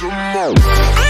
You're.